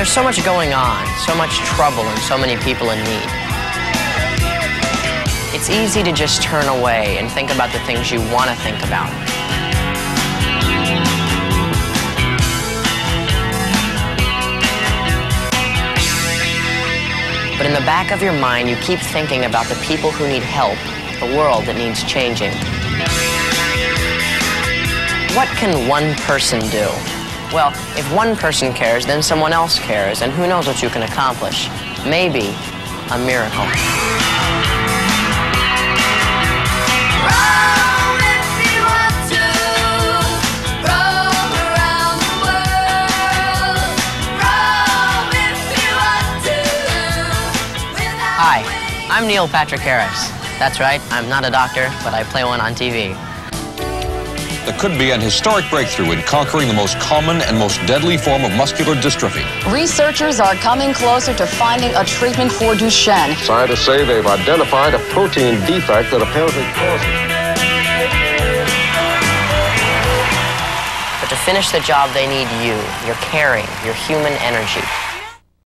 There's so much going on, so much trouble, and so many people in need. It's easy to just turn away and think about the things you want to think about. But in the back of your mind, you keep thinking about the people who need help, the world that needs changing. What can one person do? Well, if one person cares, then someone else cares, and who knows what you can accomplish? Maybe a miracle. Hi, I'm Neil Patrick Harris. That's right, I'm not a doctor, but I play one on TV. There could be an historic breakthrough in conquering the most common and most deadly form of muscular dystrophy. Researchers are coming closer to finding a treatment for Duchenne. Scientists say they've identified a protein defect that apparently causes. It. But to finish the job, they need you, your caring, your human energy.